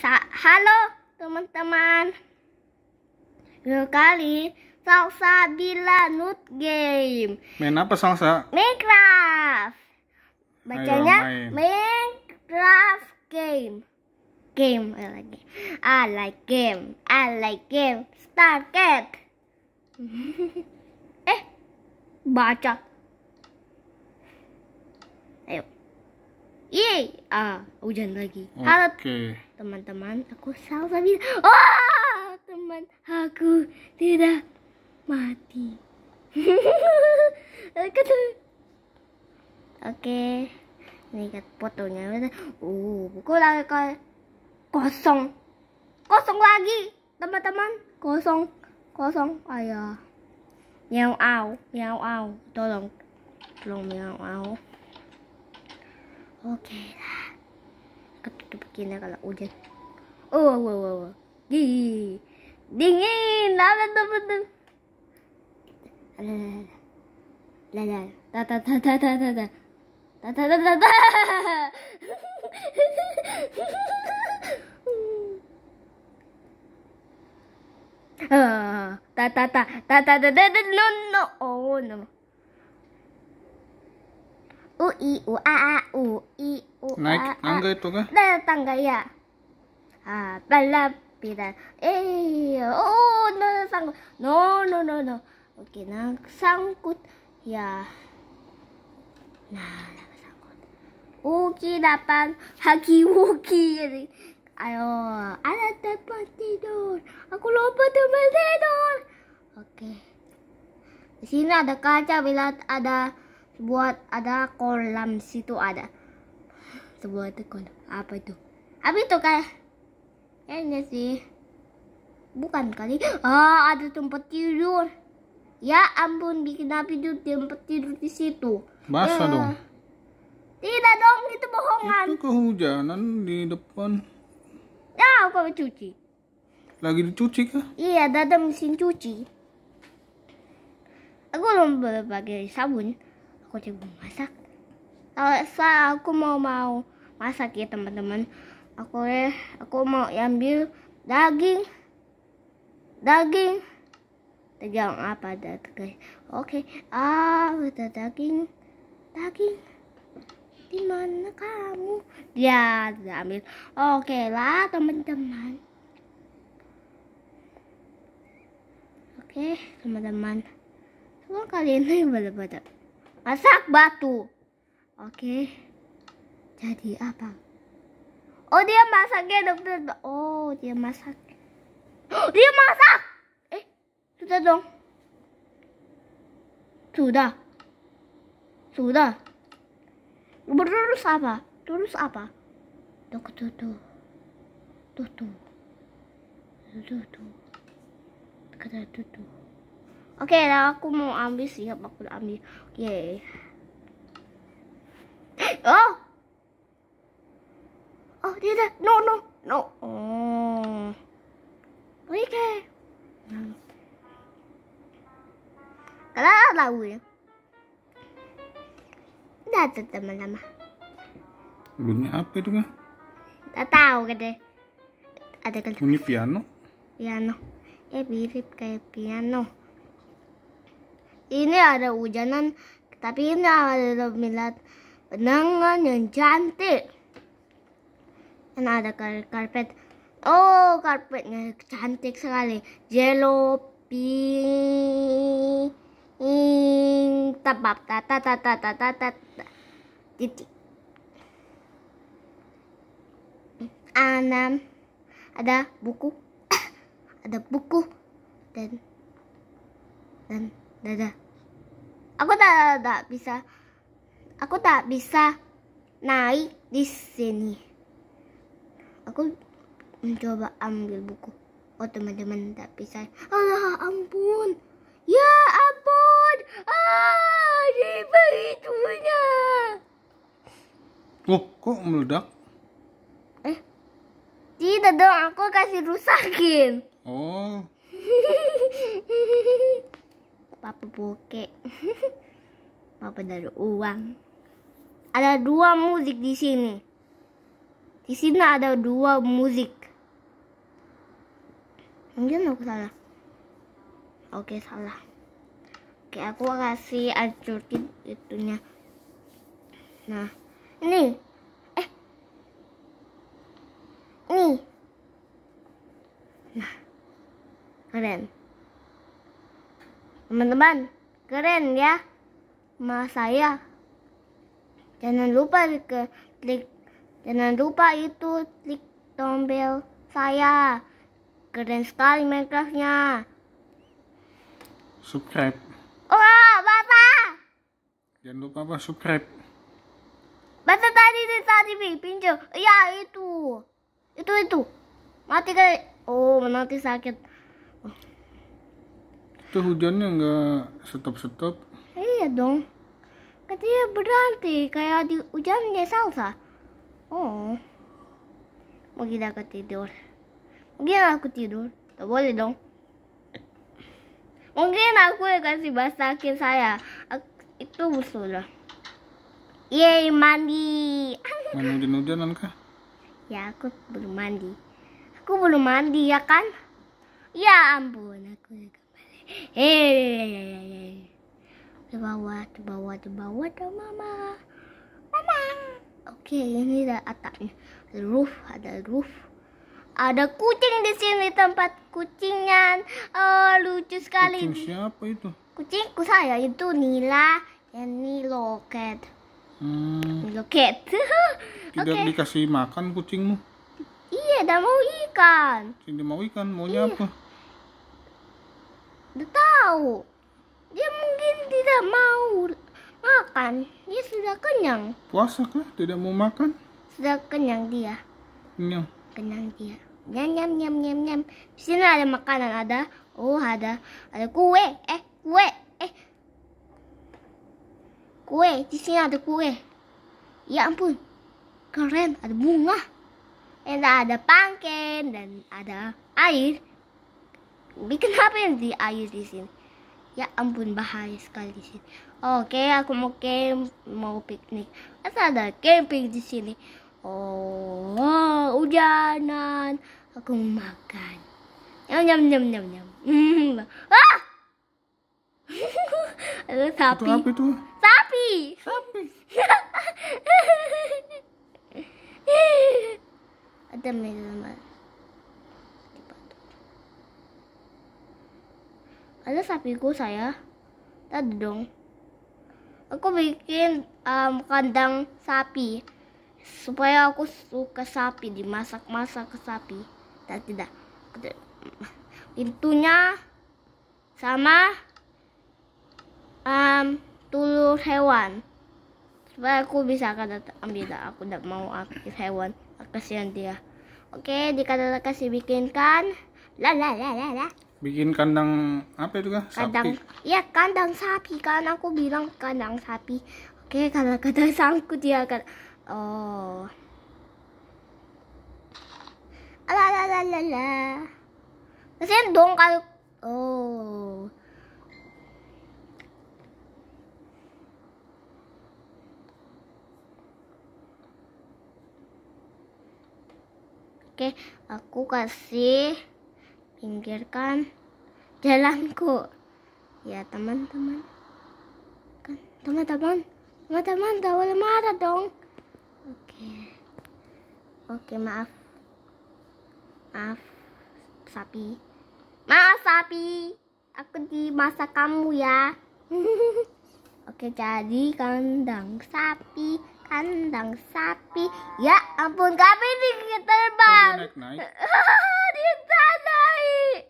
Sa- Halo teman-teman. Kali Salsa Bila Nut Game Main apa salsa? Minecraft. Bacanya Ayo, main. Minecraft Game. Game I like game. I like game. I like game. Start cat. eh, baca. Ayo. Yeay. Ah, hujan lagi. Halo Oke. teman-teman. Aku salsa bilang wah teman aku tidak mati. Oke. Ini lihat fotonya. Uh buku lagi kosong. Kosong lagi teman-teman. Kosong. Kosong. Ayah miau au miau au tolong. Tolong miau au oke lah ketutup begini kalau hujan. Oh, wow, wow, wow. Di, dingin. Ada teman-teman. La la ta ta ta ta ta ta ta ta ta ta ta Ah, ta ta ta ta ta ta ta ta no no oh no u i u a a u i u a Naik tangga itu kah? Ada tangga ya. Ah, balap pida. Eh, oh, no, sangkut. No, no, no, no. Oke, nah, sangkut. Ya. Nah, sangkut. Uki dapat haki wuki. Ayo, ada tempat tidur. Aku lupa tempat tidur. Oke. Di sini ada kaca bila ada buat ada kolam situ ada. Sebuah itu kolam apa itu? Apa itu kayak kayaknya sih. Bukan kali. Ah ada tempat tidur. Ya ampun bikin api tidur tempat tidur di situ. Basah Ya. dong. tidak dong itu bohongan. Itu kehujanan di depan. ya aku mau cuci. Lagi dicuci kah? iya ada mesin cuci. Aku belum pakai sabun aku coba masak? Kalau saya aku mau mau masak ya teman-teman. Aku eh aku mau ambil daging. Daging. Tegang apa ada guys? Oke ah ada daging. Daging. Di mana kamu? Dia dia ambil. Oke lah teman-teman. Oke teman-teman. Semua kali ini pada-pada masak batu. Oke. Jadi apa? Oh dia masaknya dokter oh dia masak. Dia masak! Eh sudah dong. Sudah. Sudah. Terus apa? Terus apa? Tuh tuh tuh tuh tuh tuh tuh tuh tuh oke lah aku mau ambil siap aku udah ambil oke oh oh tidak no no no oh oke kalau tahu ya Udah tuh teman-teman Bunyi apa itu kah? Tak tahu deh. Ada kan Bunyi piano. piano. Eh mirip kayak piano. Ini ada hujanan, tapi ini ada milat benangan yang cantik. Dan ada kar- karpet. Oh, karpetnya cantik sekali. Yellow, pink, tabap, tata, tata, tata, tata, titik. enam ada buku ada buku dan dan dada aku tak tak bisa. Aku tak bisa naik di sini. Aku mencoba ambil buku. Oh teman-teman tak bisa. Allah ampun. Ya ampun. Ah di begitunya Oh, kok meledak? eh tidak dong. Aku kasih rusakin Oh, Papa bokek. Papa dari uang. Ada dua musik di sini. Di sini ada dua musik. Mungkin aku salah. Oke, salah. Oke, aku kasih acurkin itunya. Nah, ini. Eh. Ini. Nah. Keren. Teman-teman, keren ya. Sama saya. Jangan lupa ke klik jangan lupa itu klik tombol saya. Keren sekali Minecraftnya. Subscribe. Wah, Bapak! Jangan lupa apa subscribe. Bapak tadi di tadi Bi, pinjam. Ya, itu. Itu itu. Mati kali. Oh, nanti sakit. Itu hujannya nggak stop-stop. Iya dong. Katanya berhenti kayak di hujannya salsa. Oh. Mungkin aku tidur. Mungkin aku tidur. Tak boleh dong. Mungkin aku yang kasih basakin saya. Itu sudah. Yeay, mandi. Main hujan-hujanan kah? Ya, aku belum mandi. Aku belum mandi, ya kan? Ya ampun, aku. Hei, bawah, ke bawah, ke mama. Mama. Oke, ini ada atapnya. Ada roof, ada roof. Ada kucing di sini tempat kucingnya. Oh, lucu sekali. Kucing siapa itu? Kucingku saya itu Nila, dan ini loket. Hmm, Loket. tidak Oke. dikasih makan kucingmu. Iya, dah mau ikan. Tidak mau ikan, maunya Iya. apa? Udah tahu. Dia mungkin tidak mau makan. Dia sudah kenyang. Puasa kah? Tidak mau makan? Sudah kenyang dia. Kenyang. Kenyang dia. Nyam nyam nyam nyam nyam. Di sini ada makanan ada. Oh ada ada kue. Eh kue. Eh kue. Di sini ada kue. Ya ampun. Keren. Ada bunga. Dan ada pangken dan ada air. Bikin apa yang di air di sini? Ya ampun bahaya sekali di sini. Oke, aku mau camp, mau piknik. Masa ada camping di sini? Oh, hujanan. Aku mau makan. Nyam nyam nyam nyam nyam. Ah! Ada Itu sapi. apa itu? Sapi. Sapi. Ada teman Ada sapiku saya. Tadi dong. Aku bikin um, kandang sapi supaya aku suka sapi dimasak-masak ke sapi. Dan tidak. Pintunya sama um, telur hewan supaya aku bisa kada ambil aku tidak mau aktif hewan kasihan dia oke dikata kasih bikinkan la la la la la Bikin kandang apa itu kah? kandang Sapi. ya kandang sapi kan aku bilang kandang sapi oke kalau kata sangkut dia kan oh la la la la la kasihan dong kalau oh Oke, aku kasih pinggirkan jalanku. Ya, teman-teman. Kan, teman-teman. Teman-teman, tak boleh marah dong. Oke. Oke, maaf. Maaf, sapi. Maaf, sapi. Aku dimasak kamu ya. Oke, jadi kandang sapi, kandang sapi. Ya ampun, kami ini terbang. dia naik-naik? Dia tak naik.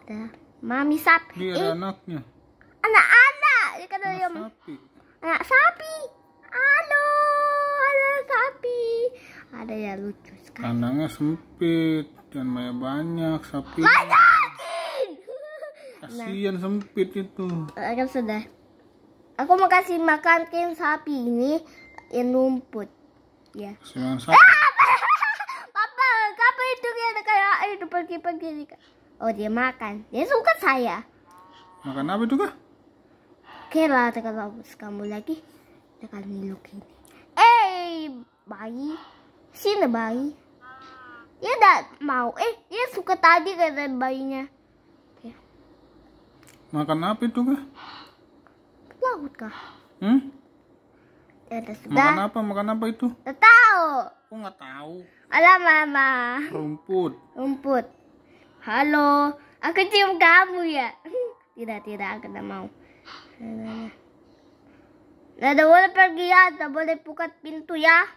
Ada mami sapi. Dia Eh, ada anaknya. anak-anak. Dia kata dia Anak sapi. anak sapi. Halo, anak sapi. Ada yang lucu sekali. Kandangnya sempit. Jangan banyak banyak sapi. Banyakin. Kasihan sempit itu. Akan sudah. Aku mau kasih makan ke sapi ini yang rumput. Ya. Sapi. Papa, kapan itu dia kayak itu pergi-pergi. Oh dia makan. Dia suka saya. Makan apa itu kah? Oke lah, kalau kamu lagi, tekan miluk ini. Eh, bayi, sini bayi. Dia tidak mau. Eh, dia suka tadi kata bayinya. Makan apa itu kah? Laut kah? Hmm? Ya udah Makan sudah. apa? Makan apa itu? Tidak tahu. Aku nggak tahu. Alah mama. Rumput. Rumput. Halo. Aku cium kamu ya. Tidak, tidak. Aku tidak mau. Tidak boleh pergi ya. Tidak boleh buka pintu ya.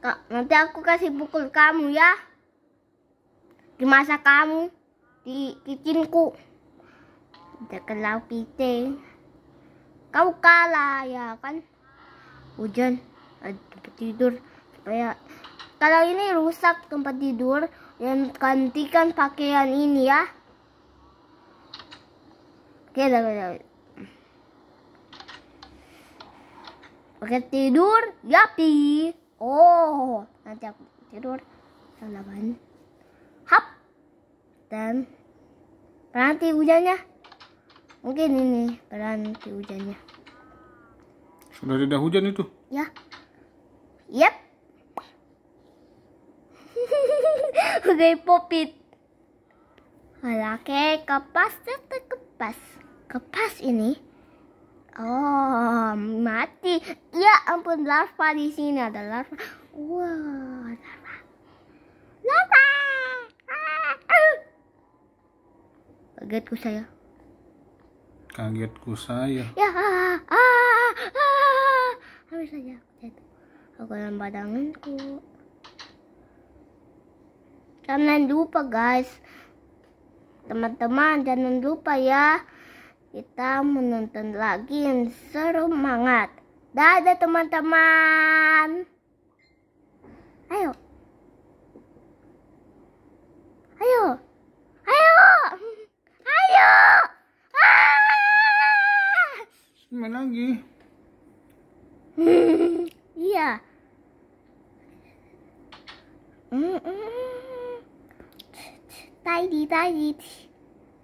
Kak, nanti aku kasih pukul kamu ya. Di masa kamu. Di kitchenku. Kalau kita. Kau kalah ya kan. Hujan. Tempat tidur. Supaya kalau ini rusak tempat tidur, yang gantikan pakaian ini ya. Oke, dah, dah. Pakai tidur, yapi. Oh, nanti aku tidur salaman. Hap. Dan berhenti hujannya. Mungkin ini berhenti hujannya. Sudah tidak hujan itu. Ya. Yep. Oke, popit. Oke, kepas itu kepas. Kepas ini. Oh, mati. Ya ampun, larva di sini ada larva. Wah, larva. Larva. Ah, ah. Kagetku saya. Kagetku saya. Ya, ah, ah, ah. Habis saja jatuh. Aku dalam badanganku. Jangan lupa guys. Teman-teman jangan lupa ya. Kita menonton lagi yang seru banget. Dadah teman-teman. Ayo. Ayo. Ayo. Ayo. Main lagi. Iya. Tidy, tidy,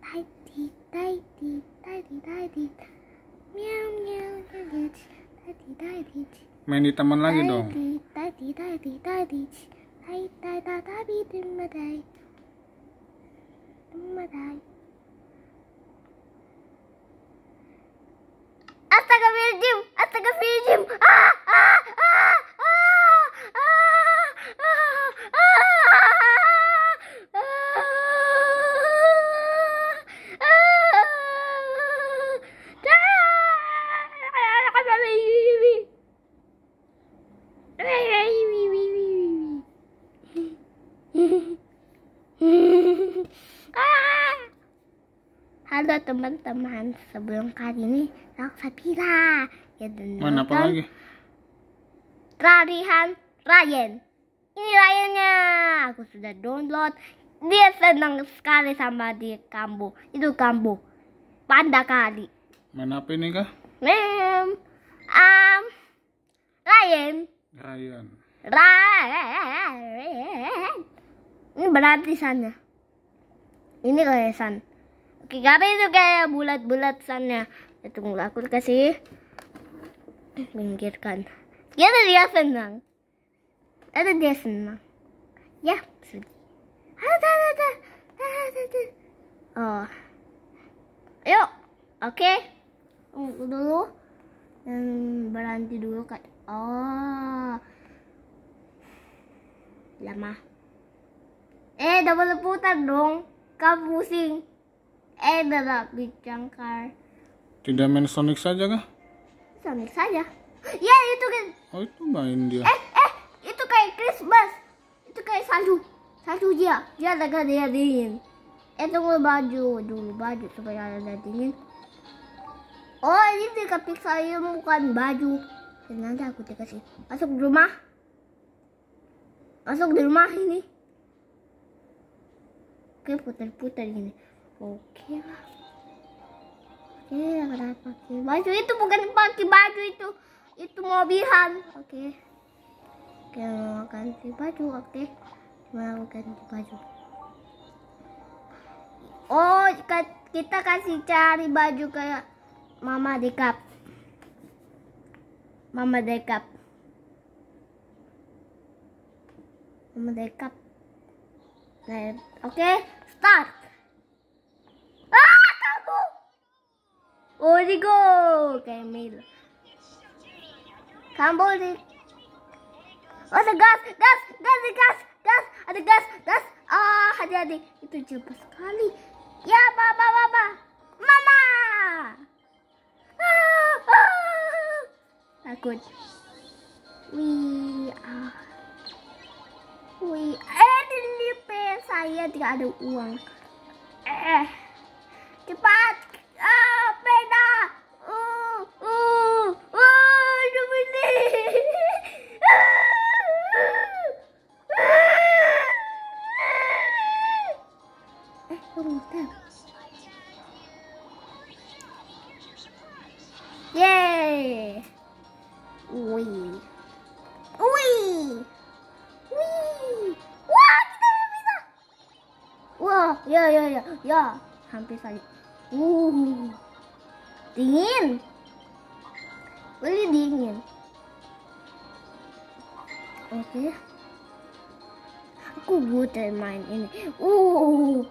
tidy, tidy, tidy, tidy. Meow, meow, meow, tidy, tidy, Main di taman lagi dong. tidy, tidy, tidy, tidy, tidy, tidy, tidy, dumadai. Dumadai. Astagfirullahaladzim, astagfirullahaladzim. Ah, ah, ah, ah, ah, ah, ah. Halo teman-teman, sebelum kali ini aku Sapira ya dan Main apa lagi? Rarihan Ryan. Ini Ryannya, aku sudah download. Dia senang sekali sama di kambu. Itu kambu, panda kali. Main apa ini kah? Mem, um, Ryan, Ryan. Ryan. Ini berarti sana. Ini kayak san. Oke, karena itu kayak bulat-bulat sannya. Ya, Tunggu aku kasih pinggirkan. Ya dia senang. Ada dia senang. Ya, sudah. Ada, ada, ada. Oh. Ayo. Oke. Tunggu dulu. Dan berhenti dulu kan. Oh. Lama. Eh, dah boleh putar dong. Kau pusing. Eh, lah bicangkar. Tidak main Sonic saja kah? Sonic saja. Ya, itu kan. Oh itu main dia. Eh, eh, itu kayak Christmas. Itu kayak salju. Salju dia. Dia agak dia dingin. Eh, tunggu baju dulu. Baju supaya ada dingin. Oh, ini dikasih saya bukan baju. Dan nanti aku dikasih. Masuk di rumah. Masuk di rumah ini. Oke, putar-putar gini. Oke lah. Oke, ada pakai baju itu bukan pakai baju itu. Itu mobilan. Oke. Oke, mau ganti baju. Oke. Mau ganti baju. Oh, kita kasih cari baju kayak Mama Dekap. Mama Dekap. mendekat. Nah, Oke, start. Ah, kamu. Di go, Camille. Kamu di. Oh, ada gas, gas, gas, gas, gas, ada gas, gas. Ah, hati-hati. Itu cepat sekali. Ya, Papa, Papa. Mama. Ah, ah. Takut. Wih, ah. Wih, eh di saya tidak ada uang. Eh, cepat. Ah, peda. Uh, uh, uh, Domini. Eh, turun tab. Yeay. Wih. Wih. Wih. Wah, kita bisa. Wah, Uh. Dingin. Beli dingin. Oke. Aku butuh main ini. Uh.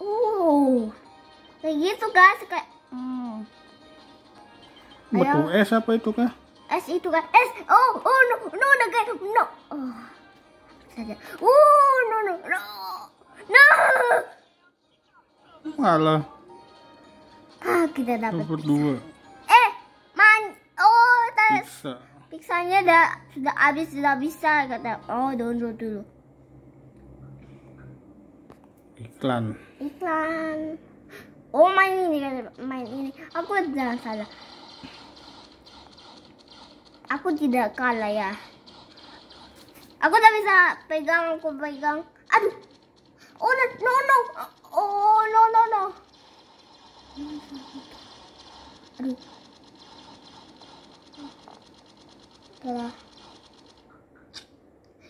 Uh. Kayak gitu guys, kayak hmm. Betul es apa itu kah? S itu kan S oh oh no no no guys no oh saja oh no no no no Malah ah kita dapat dapat dua. Eh man oh tadi pizza. piksanya udah sudah habis sudah bisa kata. Oh download dulu. Iklan. iklan. Oh main ini main ini. Aku jangan salah. Aku tidak kalah ya. Aku tak bisa pegang aku pegang. Aduh. Oh no no no. Oh no no no aduh Salah.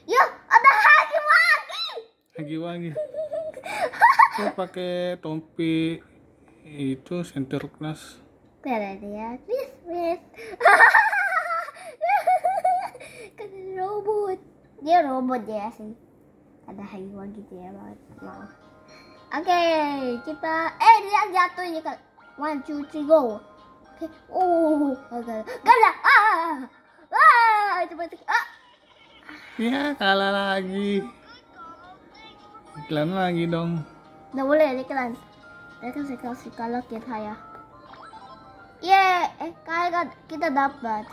ya ada lagi lagi Lagi lagi. Saya pakai topi itu center class. Pera dia, please, please. kan robot. Dia robot dia sih. Ada haiwan gitu ya banget. Mau. Oke, kita eh dia jatuh ya kan. One, two, three, go. Oke. Oh, gagal. Gagal. Ah. Ah, cepat. Ah. Ya kalah lagi. Iklan lagi dong. Nggak boleh iklan. Saya kasih kasih kalau kita ya. Ye, eh kalian kita dapat.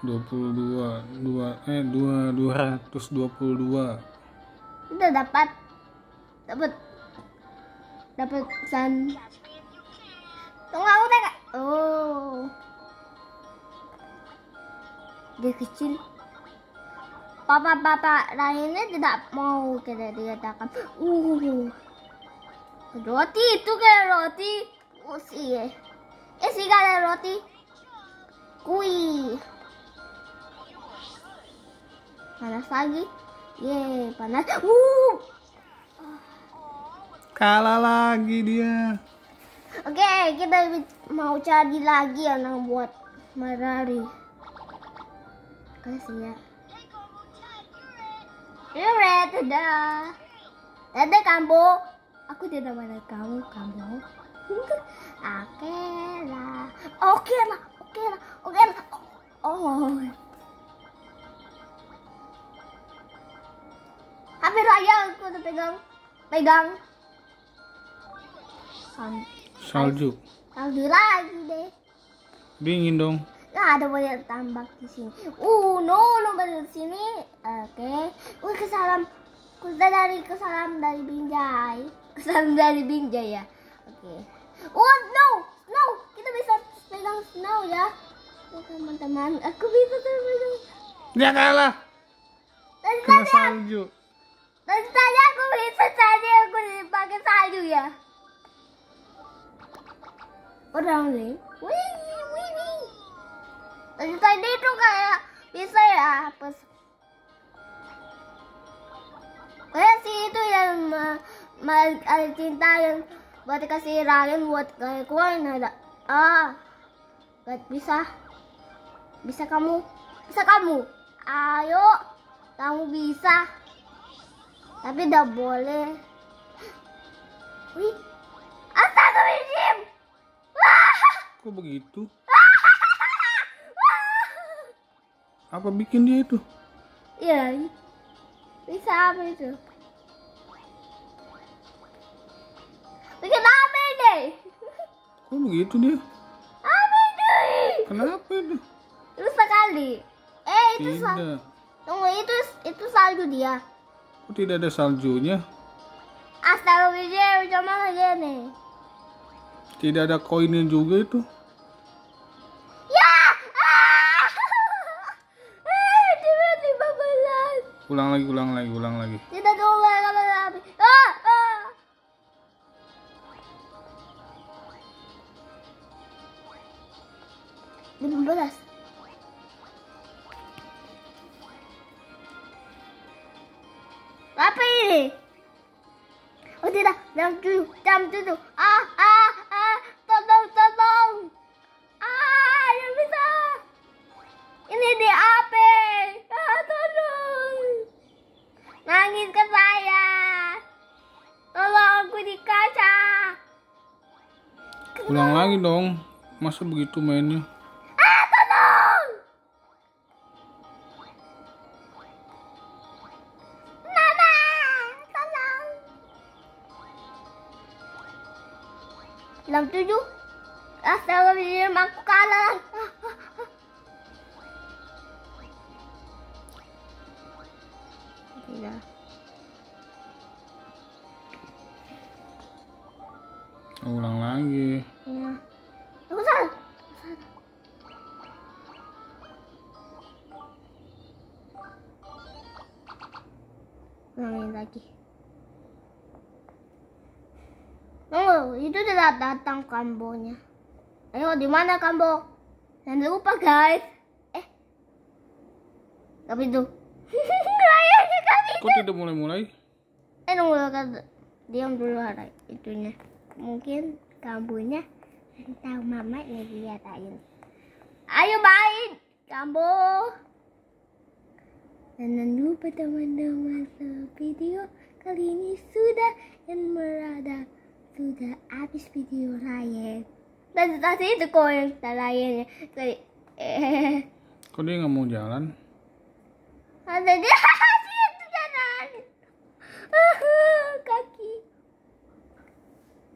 22 dua eh dua 222 Kita dapat dapat dapat san. Tunggu aku tengok. Oh. Dia kecil. Papa-papa lainnya tidak mau kita dikatakan. Uh. Roti itu kayak roti. Oh sih. Eh sih kayak roti. Kui. Panas lagi. Ye, panas. Uh. Kalah lagi dia Oke, kita mau cari lagi yang buat Merari. Kasih ya. Alright, dadah. Dadah kamu. Aku tidak mana kamu, kamu. Oke lah. Oke lah, oke lah, oke lah. Oh. Hampir aja aku udah pegang. Pegang. Salju Salju lagi deh. dingin dong Nggak ada banyak tambak di sini. Uh, no, no banyak di sini. Oke. Uh, kesalam. Kita dari kesalam dari Binjai. Kesalam dari Binjai ya. Oke. Oh, no, no. Kita bisa pegang snow ya. Teman-teman, aku bisa pegang. dia kalah kena salju tadi aku bisa tadi aku pakai salju ya. Orang nih. Wih, wih. Dari tadi itu kayak bisa ya pas kayak si itu yang ma, ma, ada cinta yang buat kasih ragen buat kayak koin ada ah gak bisa bisa kamu bisa kamu ayo kamu bisa. Tapi tidak boleh. Wih. Astagfirullahaladzim. Kok begitu? Apa bikin dia itu? Iya. Bisa apa itu? Bikin apa ini? Kok begitu dia? Apa ini? Kenapa itu? Itu sekali. Eh, itu sal Tidak. Tunggu, itu itu salju dia. Kok tidak ada saljunya? Astagfirullahaladzim, cuma lagi nih. Tidak ada koinnya juga itu. Ya! Ah! Tiba-tiba belas. Ulang lagi, ulang lagi, ulang lagi. Tidak tunggu kalau habis. Ah, ah. Lima belas. Apa ini? Oh tidak, jam tujuh, jam tujuh. Ah, ah, Ini di HP. Ah, tolong. Nangis ke saya. Tolong aku di kaca. Ulang lagi dong. Masa begitu mainnya? Ah, tolong. Mama, tolong. Tujuh. Astagfirullahaladzim, aku kalah. Tidak. Ulang lagi. Ya. Aku salah. Ulangin lagi. Tunggu, itu tidak datang kambonya. Ayo, di mana kambo? Jangan lupa guys. Eh, tapi itu. Kok tidak mulai-mulai? Eh, tunggu, kan. diam dulu hari itunya. Mungkin kambunya tahu mama yang dilihatin. Ayo main, kambo. Dan jangan lupa teman-teman video kali ini sudah dan merada sudah habis video lain. Dan tadi itu kok yang lainnya. Tadi, eh, Kok dia nggak mau jalan? ada dia. Kaki.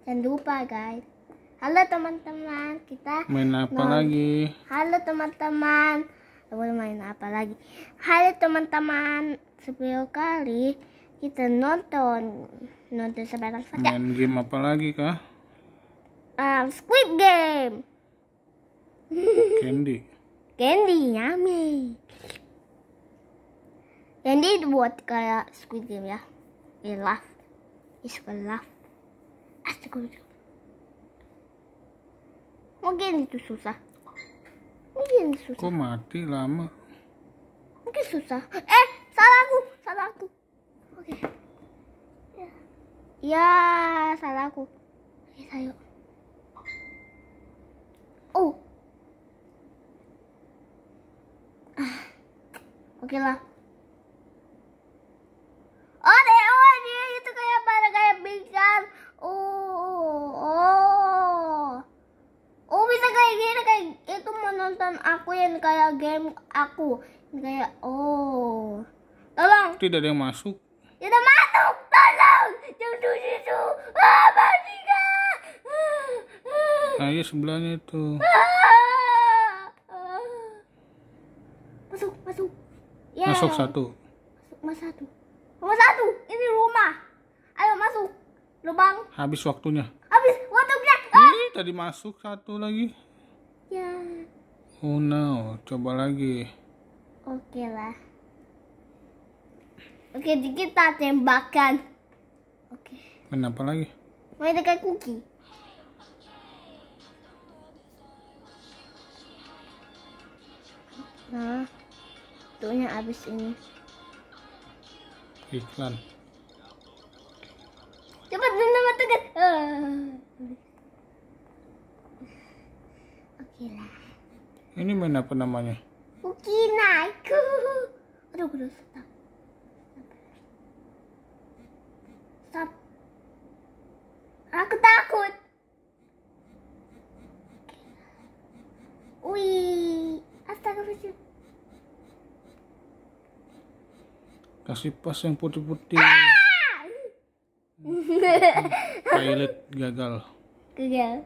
Jangan lupa guys. Halo teman-teman, kita Main apa Nah. lagi? Halo teman-teman. Boleh main apa lagi? Halo teman-teman. Sebelum kali kita nonton nonton sebarang saja. Main game apa lagi kah? Um, Squid Game. Candy. Candy yummy. Candy dibuat kayak Squid Game ya. I love. Is love. Astagfirullah. Mungkin itu susah. Mungkin itu susah. Kok mati lama? Mungkin susah. Eh, salah aku, salah aku. Oke. Ya. Ya, salah aku. Oke, ayo. Oh. Ah. Oke lah. Oh, deh, kayak pingsan. Oh, oh. Oh, bisa kayak gini kayak itu menonton aku yang kayak game aku. Yang kayak oh. Tolong, Tidak ada yang masuk. tidak masuk. Tolong. Jangan di situ. Ah? Ah, Nah, iya sebelahnya itu. ah. Masuk, masuk. Ya. Masuk satu. Masuk, mas satu. Mas satu. Ini rumah. Ayo masuk. Lubang. Habis waktunya. Habis waktunya. Ah. Ih, tadi masuk satu lagi. Ya. Oh no, coba lagi. Oke lah. Oke, kita tembakan. Oke. Main apa lagi? Main dekat cookie. Nah, tuhnya habis ini. Iklan. Cepat nama tegas. Oh. Oke. Ini main apa namanya? Ukinaiku. Aduh, aduh, stop. Stop. Aku takut. Wih, astagfirullah. Kasih pas yang putih-putih. Ah! Pilot gagal. Gagal.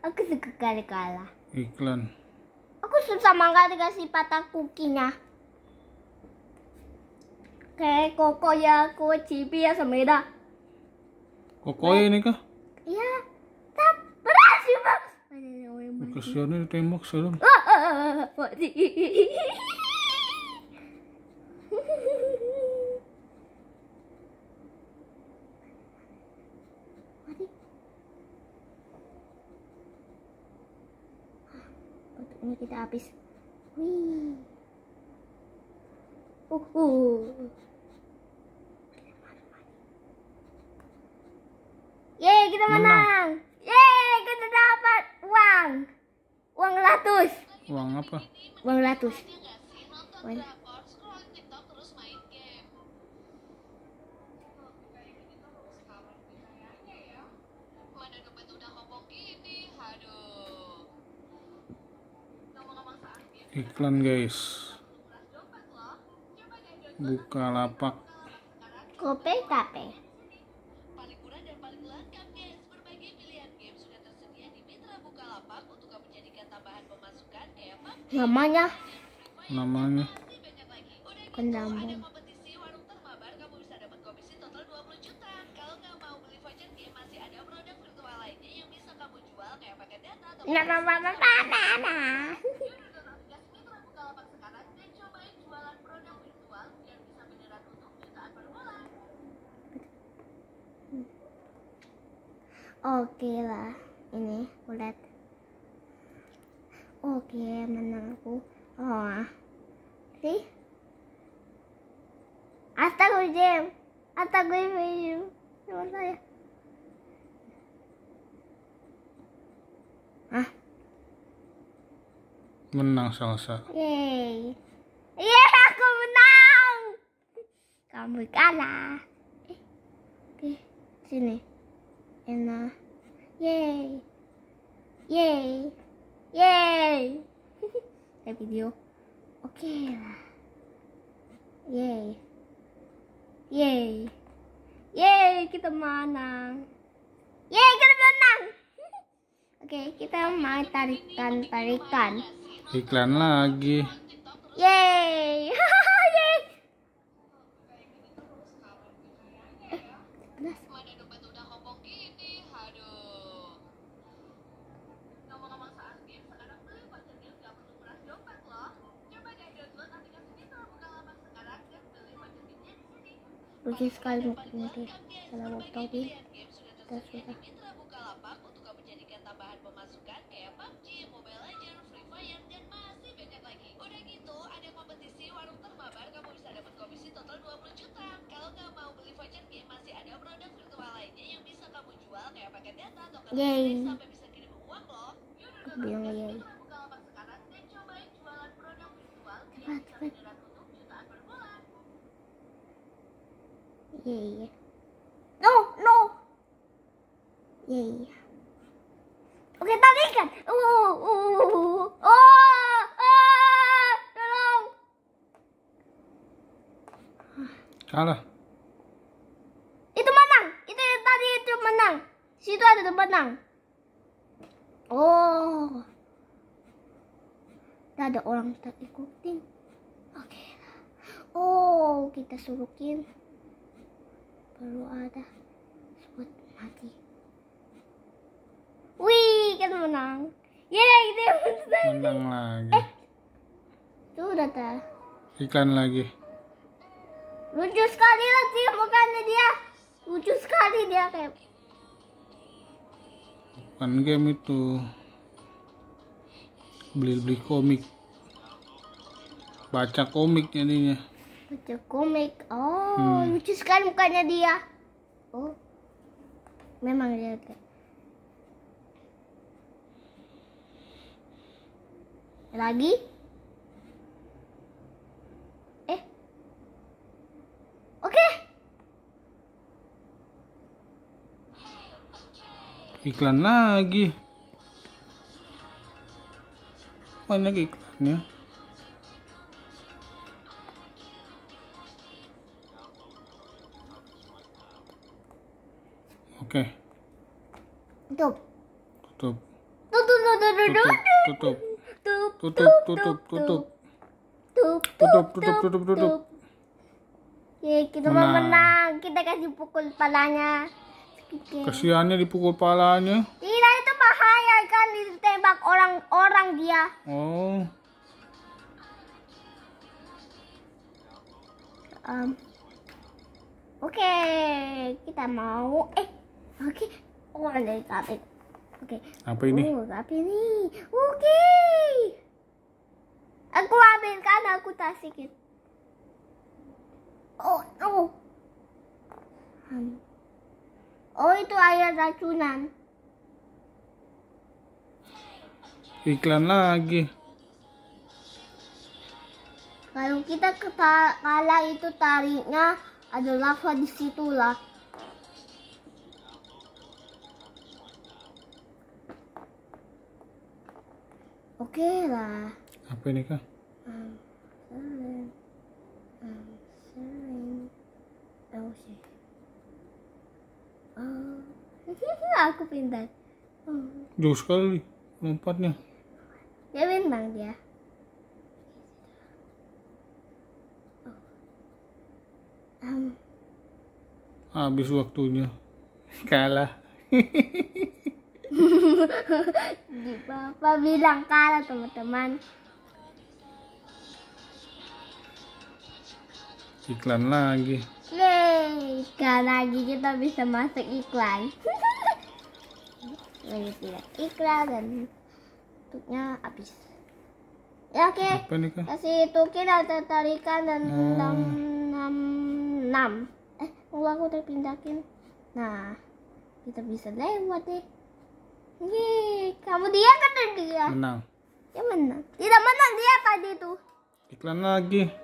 Aku suka kali kalah. Iklan. Aku susah banget dikasih patah kukinya. Kayak koko ya, aku cipi ya semeda. Kokoy ini kah? Iya, tak berhasil bang. Kasihan ini tembak serem. Ah, mati. Ini kita habis. Wih. Uh, uh. Yeay, kita Menang. menang. Yeay, kita dapat uang. Uang ratus. Uang apa? Uang ratus. Uang. Iklan guys. Buka lapak. Kope tape. Paling murah dan paling lengkap guys Berbagai pilihan game sudah tersedia di Mitra Bukalapak Untuk kamu jadikan tambahan pemasukan kayak PUBG, Namanya Namanya. masih banyak lagi Udah gitu Kendama. ada kompetisi warung termabar Kamu bisa dapat komisi total 20 juta Kalau nggak mau beli voucher game Masih ada produk virtual lainnya yang bisa kamu jual Kayak paket data atau Nah, nah, nah, nah, nah, nah, nah. Download aplikasi Mitra Bukalapak sekarang Dan cobain jualan produk virtual Yang bisa beneran untuk jutaan per bulan Oke lah, ini kulit. Oke, menang aku. Oh, sih. Astagfirullahaladzim. Astagfirullahaladzim. Sama saya. Hah? Salsa. Yeay. Yeay, aku menang. Kamu kalah. Eh, sini. Enak. Yeay. Yeay. Yeay. Kayak video. Oke lah. Yeay. Yeay. Yeay, kita menang. Yeay, kita menang. Oke, kita main tarikan-tarikan. Iklan lagi. Yeay! Yeay! Mana dompet udah ngomong gini, aduh. Ngomong-ngomong soal game, sekarang beli voucher game gak perlu nguras dompet loh. Coba deh download aplikasi Mitra Bukalapak sekarang dan beli voucher game di sini. Lucu sekali mukanya dia. Kalau mau tahu dia. Pilihan game sudah Kita tersedia sudah. di Mitra Bukalapak untuk kamu jadikan tambahan pemasukan kayak PUBG, Mobile Legends, Free Fire, dan masih banyak lagi. Udah gitu, ada kompetisi warung termabar, kamu bisa dapat komisi total 20 juta. Kalau nggak mau beli voucher game, masih ada produk virtual lainnya yang bisa kamu jual kayak paket data atau kartu Yeay. kredit sampai bisa kirim uang loh. Yuk Aku bilang yeay. Mitra Bukalapak sekarang dan cobain jualan produk virtual yang Cepat, bisa cepat. beneran untuk jutaan per bulan. Yeay. No, no. Yeay. Oke, tarikan. Uh, uh, uh. Oh, ah, tolong. Kalah. Itu menang. Itu yang tadi itu menang. Situ ada tuh menang. Oh. Tidak ada orang tak ikutin. Oke. Oh, kita suruhin. Baru ada spot mati. Wih, kita menang. Yeay, kita menang. Menang lagi. Tuh udah tak. Iklan lagi. Lucu sekali lah sih mukanya dia. Lucu sekali dia kayak Bukan game itu. Beli-beli komik. Baca komik jadinya. baca komik. Oh, Hmm. lucu sekali mukanya dia. Oh, memang dia. Lagi? Eh? Oke, Iklan lagi. Banyak iklannya. Oke, Tutup. tutup. Tutup, tutup, tutup, Tutup, tutup. tutup, Tutup, tutup, tutup. tutup, Tutup, tutup, tutup, tutup. Yeay, kita Menang. menang. Kita kasih pukul palanya. Kasihannya dipukul palanya. Tidak, itu bahaya kan ditembak orang-orang dia. Oh, Um, Oke, kita mau eh oke orang dari kapit. Oke. apa ini? Oh, kapit nih. Oke. Aku ambil kan aku tak sedikit. Oh, no. Hmm. Oh, itu air racunan. Iklan lagi. Kalau kita kalah itu tariknya ada lava di situ lah. Oke lah. Apa ini? Um, sering. Um, sering. Oh. Aku pintar. Oh. Jauh sekali lompatnya. Dia bintang dia. Oh. Um, Habis waktunya. Kalah. di Papa bilang kalah teman-teman. Iklan lagi. Yeay, sekali lagi kita bisa masuk iklan. Lagi tidak iklan dan tutupnya habis. Ya oke, ini kah? kasih tukin atau tarikan dan enam enam enam. Eh, mau aku terpindahin. Nah, kita bisa lewat deh. Yeay, kamu dia kan dia? Menang. Dia menang. Tidak menang dia tadi tuh. Iklan lagi.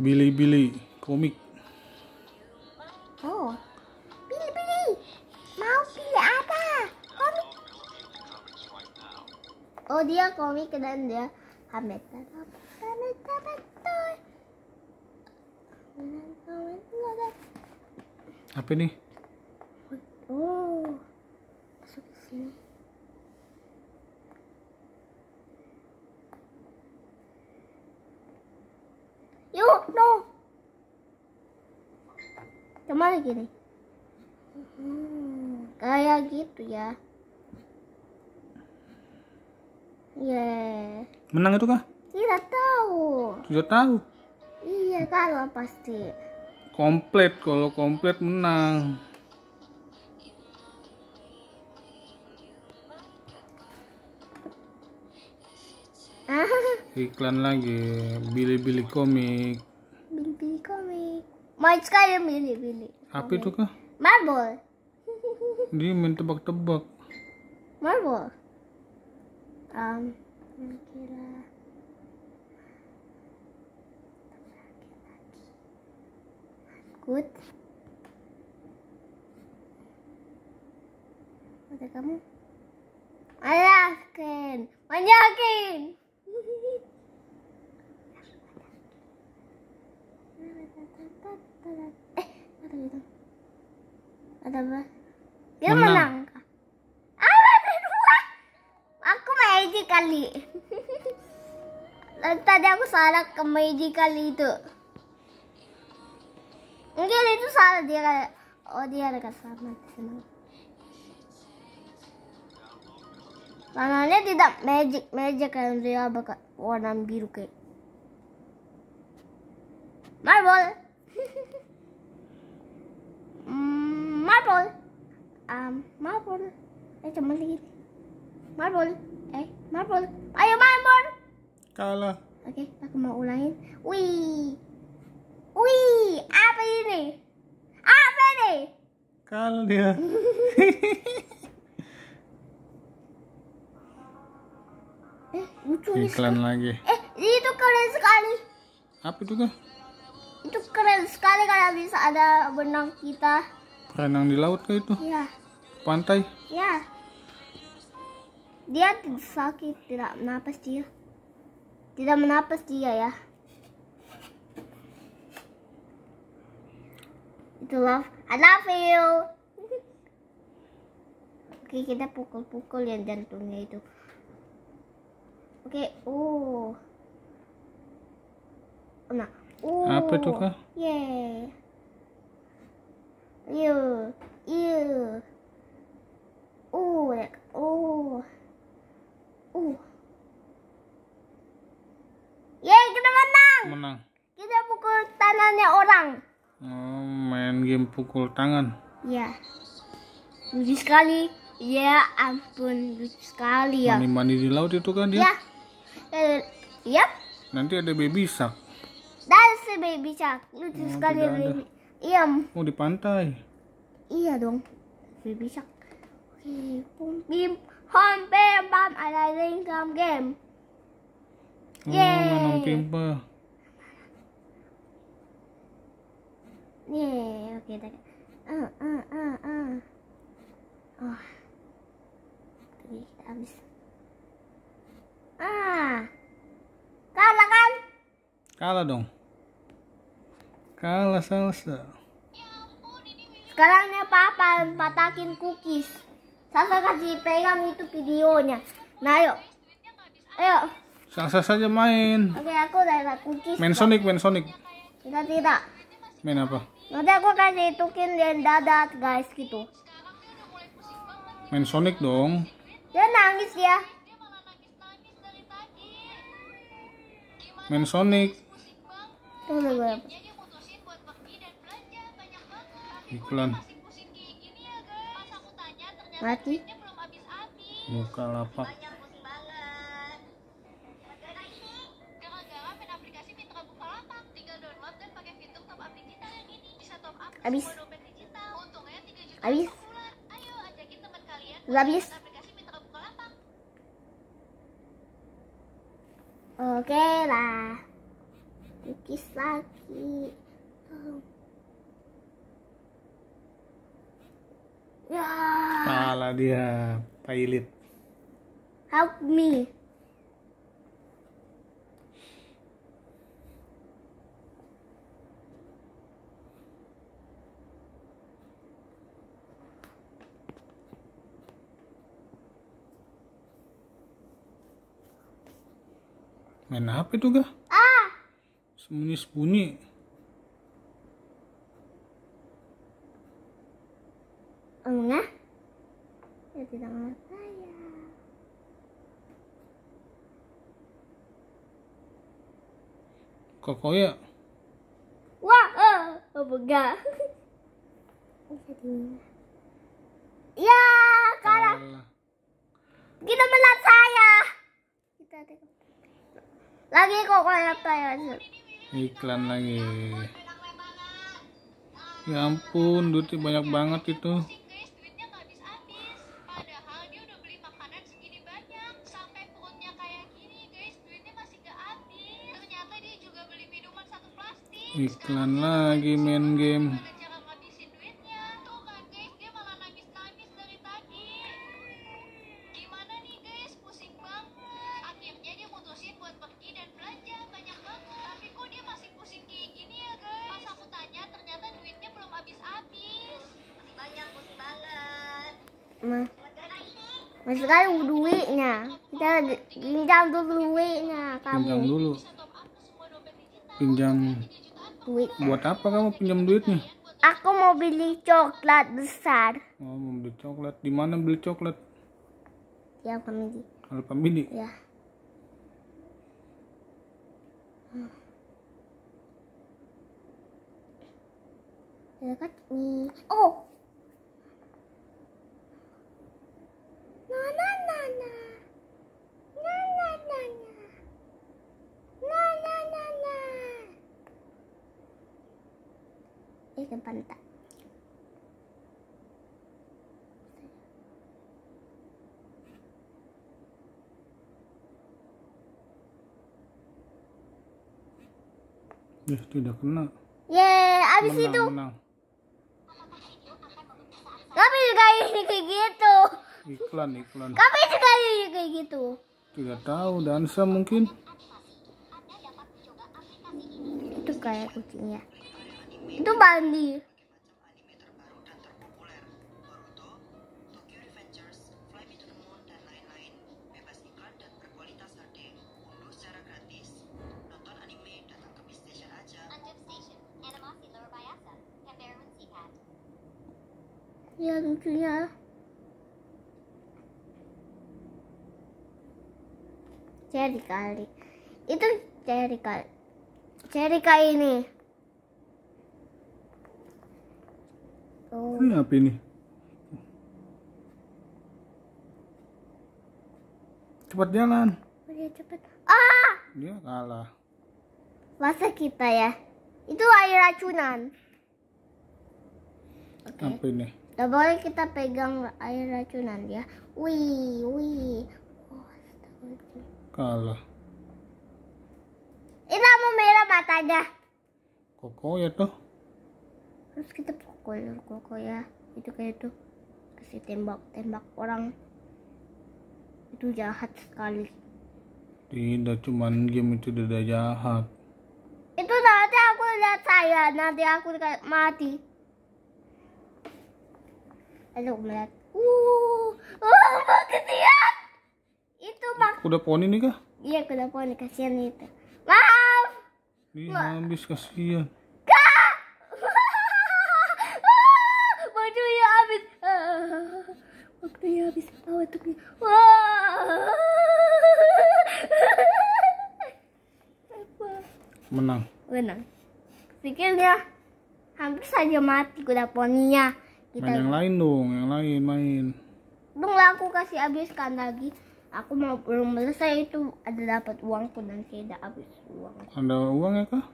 Billy-Billy komik. Oh, pilih. Mau pilih apa? Komik. Oh dia komik dan dia Hamet. Hamet betul. Apa ini? Oh, masuk ke sini. Yuk, no. Ke mana gini? Hmm, kayak gitu ya. Yeah. Menang itu kah? Tidak tahu. Sudah tahu. Iya kalau pasti. Komplit kalau komplit menang. Iklan lagi. Billy-Billy komik. bili-bili komik. Mau sekali bili-bili. Apa itu kah? Marble. Dia main tebak-tebak. Marble. Um, kira Good. Ada kamu? Ayakin, Eh, ada gitu. Ada apa? Dia Menang. menang. ada dua. Aku magic kali. Tadi aku salah ke magic kali itu. Mungkin itu salah dia kayak oh dia ada kesalahan di sini. Warnanya tidak magic magic kan dia bakal warna biru kayak marble. Mm, marble. Um, marble. Eh cuma lagi. Marble. Eh, marble. Ayo marble. Kalah. Oke, aku mau ulangin. Wih. Wih, apa ini? Apa ini? Kalah dia. Eh, lucu. Iklan lagi. Eh, itu keren sekali. Apa itu kah? Itu keren sekali kalau bisa ada benang kita. Renang di laut kah itu? Ya, Pantai? ya. Dia sakit, tidak menapas dia. Tidak menapas dia ya. Itu love. I love you. Oke, kita pukul-pukul yang jantungnya itu. Oke, oh. Nah, oh. Apa itu, Kak? Yeah. Ew, ew. Oh, like, oh. Uh. Yeay, kita menang. Menang. Kita pukul tangannya orang. Oh, main game pukul tangan. Ya. Lucu sekali. Ya ampun, lucu sekali ya. Mandi-mandi di laut itu kan dia? Ya. Eh, Yap. Nanti ada baby shark. Dan si baby shark. Lucu Oh, sekali baby. Iya, Oh, di pantai. iya dong. Baby shark. Pum bim. Home bam bam ada lingkam game. Oh, Yeay. main pimpa. Yeay, oke dah. Ah, ah, ah, ah. Oh. Tadi kita habis. Ah. Kalah kan? Kalah dong. Kalah salsa. Sekarang nih papa patakin cookies. Sasa kasih pegang itu videonya. Nah, ayo. Ayo. Salsa saja main. Oke, aku udah cookies. Main Sonic, main Sonic. Tidak, tidak. Main apa? Nanti aku kasih tukin dan dadat guys gitu. Main Sonic dong. Dia nangis ya. Main Sonic. Tunggu Mati. Buka lapak. Gara-gara main aplikasi Mitra Bukalapak. Tinggal download dan pakai fitur top up digital yang ini. Bisa top up ke Habis. semua dompet digital. Untungnya 3 juta Habis. per bulan. Ayo ajakin teman kalian Udah habis. download aplikasi Mitra Bukalapak. Oke lah. Cookies lagi. Oh. Ya. Kalah dia. Pailit. Help me. Main apa itu gak? Ah. Sembunyi-sembunyi. Enggak. Ya tidak mau saya. Kokoya. Wah, eh, oh, enggak. Ya, kalah. Kita melat saya. Lagi kok kayak saya. Iklan lagi. Ya ampun, duitnya banyak banget itu. Pusing guys, duitnya nggak habis-habis. Padahal dia udah beli makanan segini banyak. Sampai perutnya kayak gini guys, duitnya masih nggak habis. Ternyata dia juga beli minuman satu plastik. Iklan lagi main game. Gimana cara ngabisin duitnya? Tuh kan guys, dia malah nangis-nangis dari tadi. Gimana nih guys, pusing banget. Akhirnya dia mutusin buat pergi dan belanja banyak banget. Tapi kok dia masih pusing kayak gini ya guys? Pas aku tanya, ternyata duitnya belum habis-habis. Masih banyak, pusing banget. Mas, masih sekarang duitnya. Kita pinjam dulu duitnya Pinjam kamu. dulu. Dompet digital. Pinjam. 3 jutaan Duit. Buat apa kamu pinjam duitnya? Aku mau beli coklat besar. Oh, mau beli coklat. Di mana beli coklat? Ya kami Alpamidi. ya. Dekat nih. Oh. Na na Ke pantai. Ya, tidak kena. Yeay, abis menang, itu. menang. Kami juga ini kayak gitu. Iklan, iklan. Kami juga ini kayak gitu. Tidak tahu, dansa mungkin. Itu kayak kucingnya. Itu Bandi. Ya lucunya. Cherry kali. Itu cherry kali. Cherry kali ini. Oh, Ini apa ini? Cepat jalan. dia cepet. Ah, Dia kalah. masa kita ya? Itu air racunan. Oke. Apa ini? Gak boleh kita pegang air racunan ya. Wih, wih. Oh. Kalah. Ini mau merah matanya. Koko ya tuh. Terus kita pukul koko ya. Itu kayak itu. Kasih tembak-tembak orang. Itu jahat sekali. Tidak cuman game itu udah jahat. Itu nanti aku lihat saya. Nanti aku mati. Aku melihat. Uh, uh, bagus lihat. Itu mak. Udah poni nih kah? Iya, kenapa nih kasihan itu. Maaf. Dia habis kasihan. Kak! Waktunya habis. Waktunya habis. Oh, waktunya. Wah. Menang. Menang. Pikirnya hampir saja mati kuda poninya. Main Kita yang lain dong, yang lain main. Dong lah aku kasih habiskan lagi. Aku mau belum selesai itu ada dapat uangku dan saya udah habis uang. Ada uang ya kah?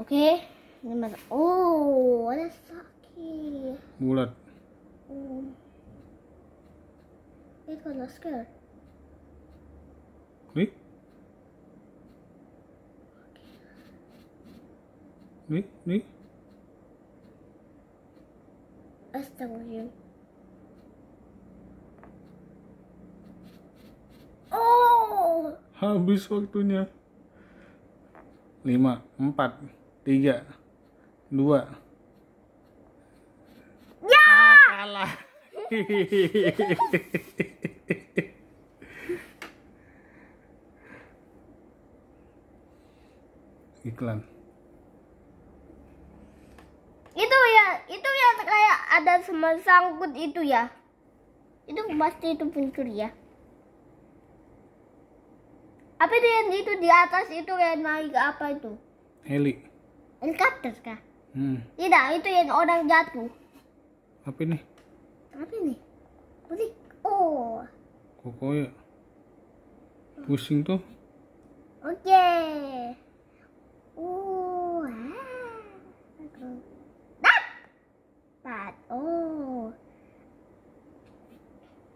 Oke. Gimana? Oh, ada sakit. Bulat. Oui. Oui, oui. Hasta luego. Oh! Habis waktunya. 5, 4, 3, 2, Kalah. Iklan. Itu ya, itu ya kayak ada semua sangkut itu ya. Itu pasti itu pencuri ya. Apa itu yang itu di atas itu yang naik apa itu? Heli. Helikopter kah? Hmm. Tidak, itu yang orang jatuh. Apa ini? Apa ini? Putih. Oh, Koko ya. Pusing tuh. oke. Oh, ah. Dapat. Oh.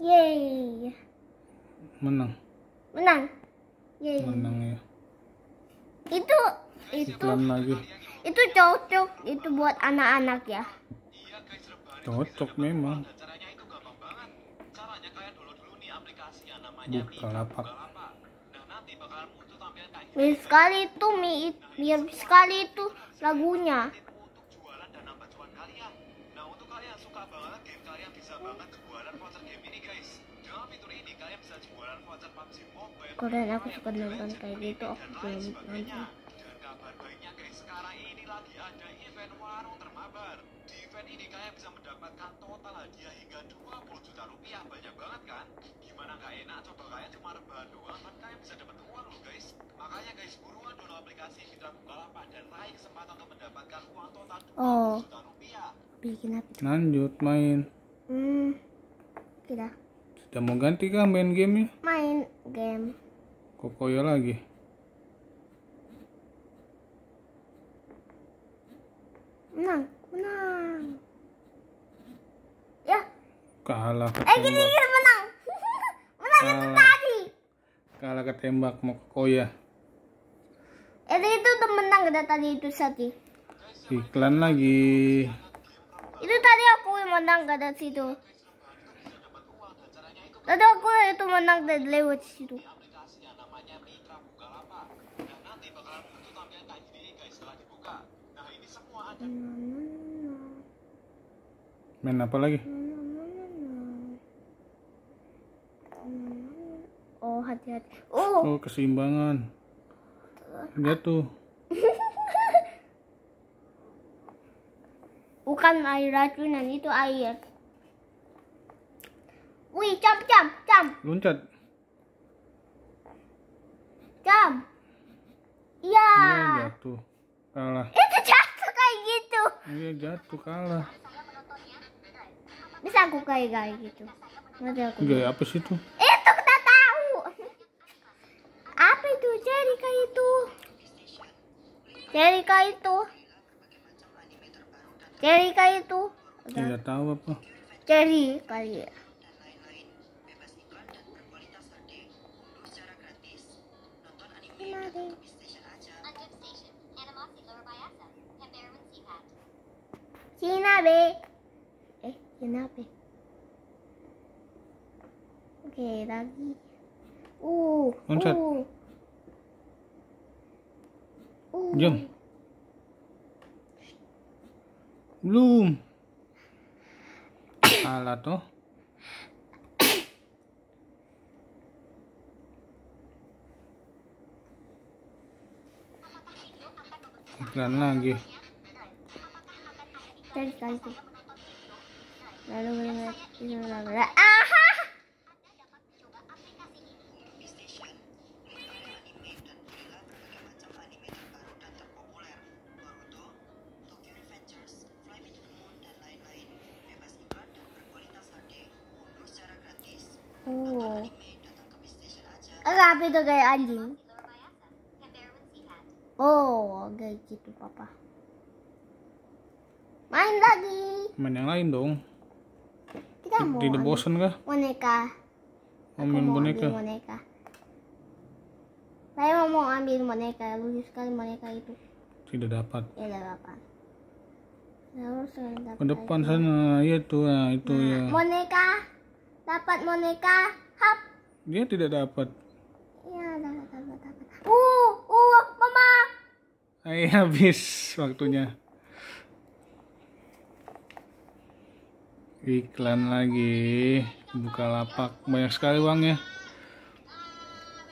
Yeay. Menang. Menang. Yeay. Menang ya. Itu itu lagi. itu cocok itu buat anak-anak ya. Cocok memang. caranya itu gampang banget caranya kayak dulu dulu nih aplikasi yang namanya Bukalapak. Nanti kayak Mirip sekali itu mi- mirip sekali itu lagunya. untuk jualan dan nambah cuan kalian. Nah untuk kalian yang suka banget game kalian bisa banget jualan voucher game ini guys. Dengan fitur ini kalian bisa jualan voucher PUBG Mobile. Korean aku suka nonton kayak gitu aku dan lain belum sebagainya. Nonton. dan kabar baiknya guys sekarang ini lagi ada event warung termabar. di event ini kalian bisa mendapatkan total hadiah hingga 20 juta rupiah banyak banget kan gimana nggak enak coba kalian cuma rebahan doang kan kalian bisa dapat uang loh guys makanya guys buruan download aplikasi Mitra Bukalapak dan raih kesempatan untuk mendapatkan uang total 20 Oh. juta rupiah Bikin apa? Lanjut main. Hmm. Kita Sudah mau ganti kah main gamenya? main game. Koko ya lagi. Menang, menang. Ya, Kalah eh gini gini menang. menang itu tadi. Kalah ketembak mau Koko ya. Itu itu udah menang udah tadi itu satu. Iklan lagi. Itu tadi aku yang menang gak dari situ. Tadi aku itu menang dari lewat situ. aplikasi yang namanya Mitra Bukalapak. Nah, nanti bakalan muncul tampilan kayak gini guys setelah dibuka. Nah, ini semua ada Main apa lagi? Oh hati-hati. Oh Oh, keseimbangan. Jatuh. bukan air racunan itu air. Wih, jam jam jam Loncat. jam. Iya. Iya, jatuh. Kalah. Itu jatuh kayak gitu. Iya, jatuh kalah. Bisa aku kayak kayak gitu. Aku. Gaya apa sih itu? Itu kita tahu. Apa itu Jerica itu? Jerica itu. Jerica itu. Tidak tahu apa. Cherry kali ya. lain-lain. Sinabi. Eh, sinabi. Oke, lagi. Uh, Loncat. Uh. Uh. Jom. Belum. Kalah toh. Iklan lagi. Itu. Lalu melihat itu lalu. Aha! Oh. Apa itu kayak anjing? Oh, kayak gitu papa. Main lagi. Main yang lain dong. Kita mau Tidak bosan kah? boneka. Mau main boneka? boneka. Saya mau ambil boneka. Lucu sekali boneka itu. Tidak dapat. Ya saya dapat Ke depan itu. sana. Iya tuh, nah, itu Nah, ya. Boneka. Dapat boneka. Hap. Dia tidak dapat. Ya dapat dapat dapat. Uh, uh, mama. Ay, habis waktunya. Iklan lagi. Buka lapak. Banyak sekali uangnya.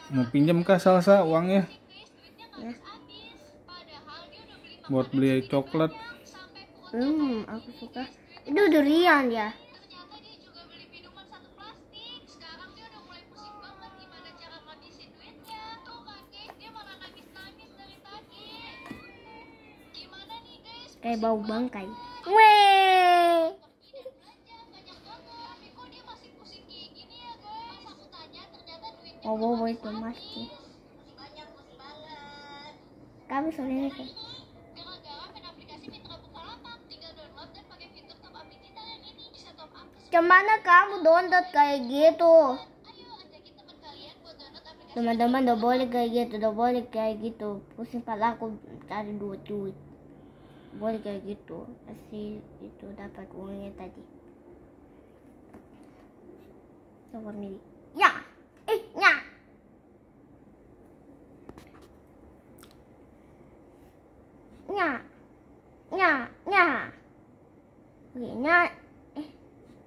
Mau pinjam kah salsa uangnya? Buat beli coklat. Hmm, aku suka. Itu durian ya. Ternyata dia juga beli ini. Bisa top up ke Ke mana kamu download kayak gitu? Teman-teman udah boleh kayak gitu, udah boleh kayak gitu. Pusing pala aku cari duit duit. Boleh kayak gitu. Pasti itu dapat uangnya tadi. Coba milih. Ya. Nya, nya, nya. Oke, nya. Eh,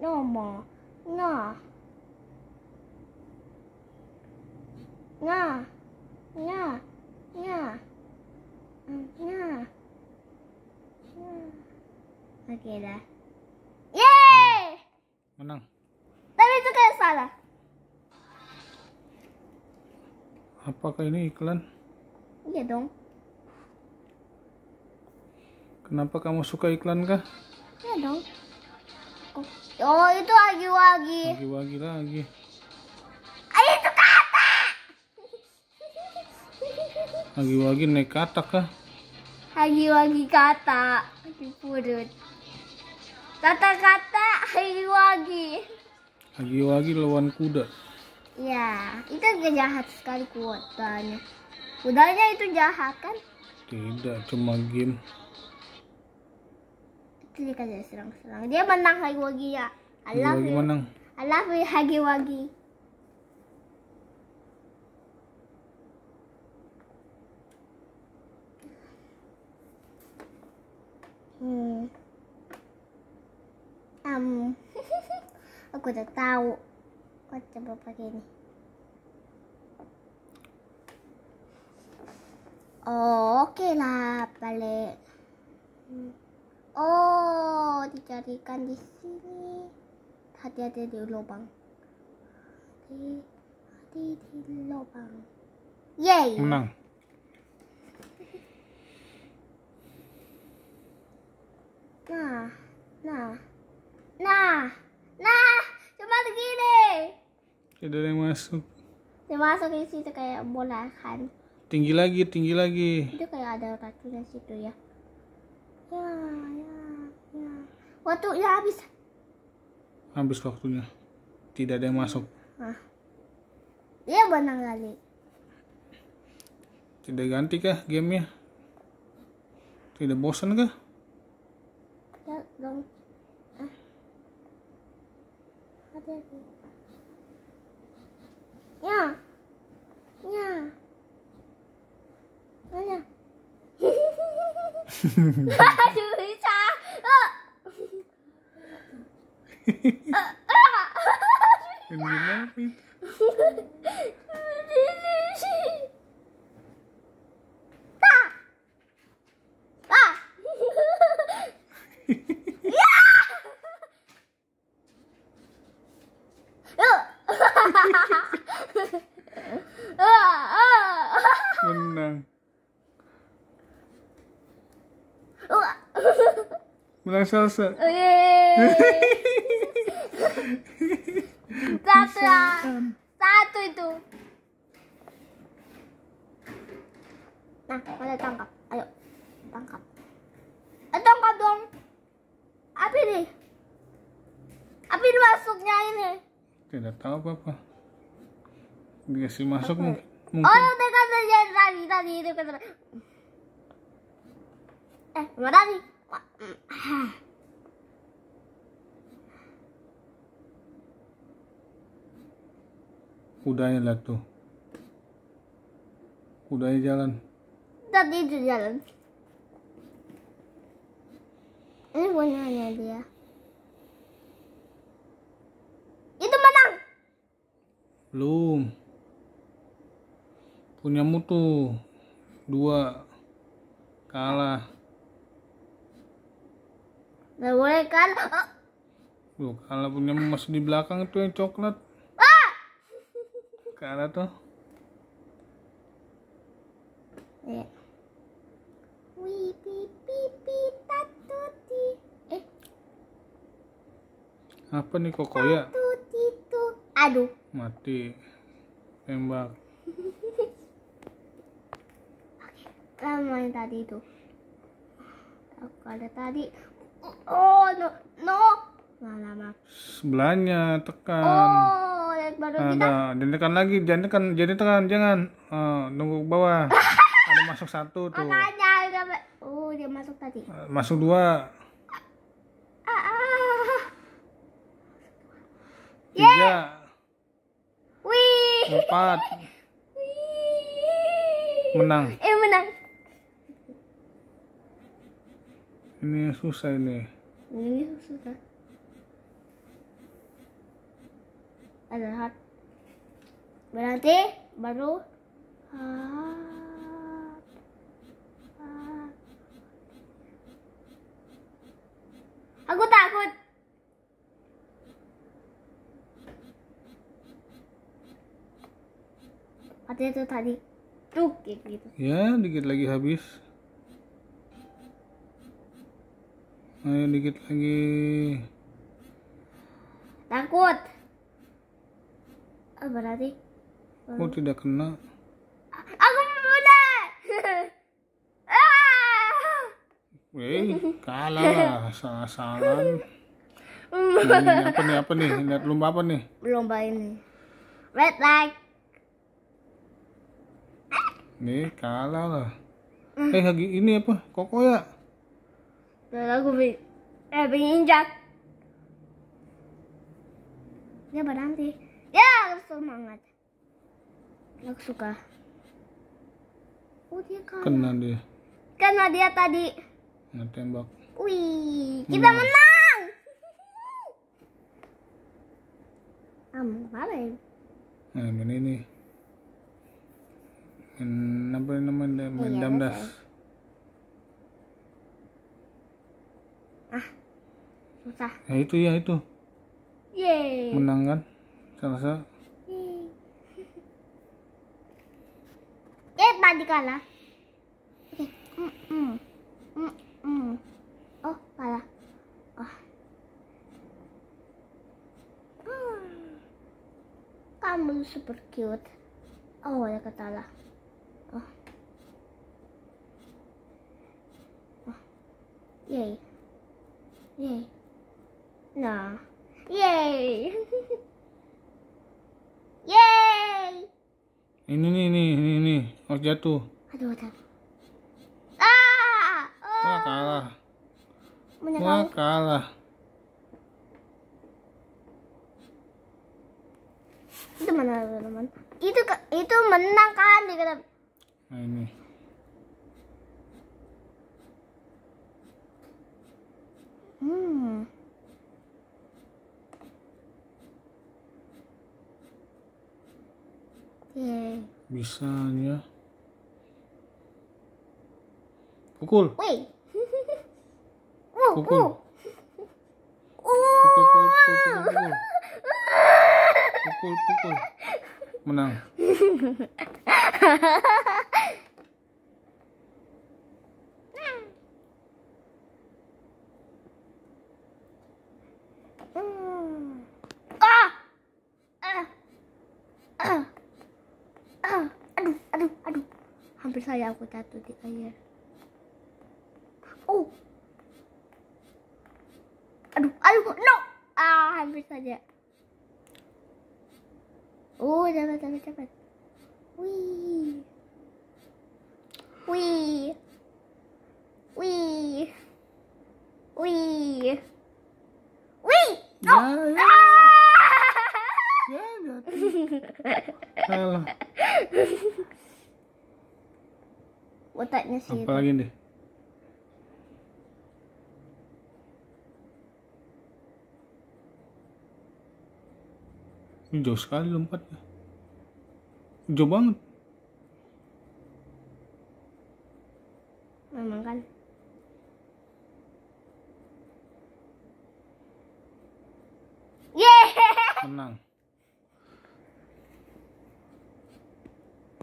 nomor, nya. Nya, nya, nya, nya, nya. Oke dah. Yeay! Menang. Tapi itu kayak salah. Apakah ini iklan? Iya dong. Kenapa kamu suka iklan kah? Iya dong. Oh, itu lagi-lagi. Wagi-wagi lagi. Ayo itu kata. Wagi-wagi naik katak kah? Lagi-lagi kata. Di perut. Kata-kata lagi-lagi. Wagi-wagi lawan kuda. Ya, itu jahat sekali kudanya. Kudanya itu jahat kan? Tidak, cuma game. Kan dia serang-serang. Dia menang Hagi-Wagi ya. I love lagi you. menang I love you Hagi-Wagi. Hmm. Um. Aku udah tahu. Aku coba pakai ini. Oh, oke lah, balik. Hmm. Oh, dicarikan di sini. Hati-hati di lubang. Hati, hati di lubang. Yay! menang Nah, nah, nah, nah, cuma segini. tidak ada yang masuk Dia masuk di situ kayak bola kan. tinggi lagi tinggi lagi Itu kayak ada racunnya situ ya. Ya, ya, ya. Waktunya habis. habis waktunya tidak ada yang masuk Nah. Dia menang kali. tidak ganti kah gamenya tidak bosan kah Ya, dong. Ah. Ya. Ya. Mana? Aduh, bisa. Ah. Ini gimana itu? Tak. Ah. Ya. Ah. Ah. menang Ah. menang salsa. Satu ya. Satu itu. Nah, tangkap? Ayo, tangkap. Eh, tangkap dong. Apa ini? Apa ini masuknya ini? tidak tahu apa apa dikasih masuk mungkin Oh, mungkin yang dekat saja tadi, tadi itu. Eh, mana tadi? Kudanya lihat tuh kudanya jalan Tadi itu jalan. Ini punyanya dia. Itu menang. belum punyamu tuh dua kalah Gak boleh kan? Oh, Loh, kalah punyamu masih di belakang itu yang coklat ah! kalah tuh Eh. Wih, pi, pi, pi, tatuti. Eh, apa nih kokoya tuti, tu. Aduh. mati tembak Lama yang tadi itu. Aku ada tadi. Oh, no, no. Lama. sebelahnya tekan Oh, baru kita. ada jangan tekan lagi jangan tekan jadi tekan jangan Eh, nunggu ke bawah ada masuk satu tuh Makanya, ba- oh, dia masuk tadi. Eh, masuk dua Ah, ah. tiga Wih. empat Wih. menang Eh, menang. Ini susah ini Ini susah. Ada hot. Berarti baru. Aku takut. Ada itu tadi truk kayak gitu. ya dikit lagi habis ayo dikit lagi Takut. Oh, berarti kok tidak kena aku menang. ah! Weh, kalah lah, salah-salah. Ini apa nih, apa nih? Lihat lomba apa nih? Lomba ini. Red light. Nih, kalah lah. Eh, lagi ini apa? Koko ya? Dan aku bi- Eh, menginjak. Dia berhenti. Ya, semangat. Aku suka. Oh, dia kalah. Kena dia. Karena dia tadi. Ngetembak. Wih, kita Menang. menang. Kamu kemarin. Nah, main ini. Main apa namanya? Main damdas. Susah. Ya itu ya itu. Yeay. Menang kan? Salsa. Eh, tadi kalah. Oke. Mm, mm. Mm, mm. Oh, kalah. Oh. Kamu super cute. Oh, ya ketalah. Oh. Oh. Yay. Nah. Yay. Yay. Ini nih nih ini nih. Jatuh. Aduh, aduh. Ah! Wah Oh. kalah. Wah Menyerang. kalah. Itu mana teman? Itu ke- itu menang kan dikata. Nah ini. Hmm. Yeay. Bisanya. Pukul. Wih. Uh, Pukul. uh. Pukul pukul pukul pukul. Pukul pukul. pukul. Menang. Hmm. Ah! Ah! Ah! Ah! Aduh, aduh, aduh. Hampir saja air. Oh. Aduh, aduh, no. Ah, hampir saja. Oh, cepat, cepat, cepat. Wih. Wih. Wih. Wih. Wih. Ya, No. ya. Ah! Ya jatuh. Otaknya sih. Apa lagi nih? Jauh sekali lompatnya. Jauh banget. Memang kan. Yeay! Menang.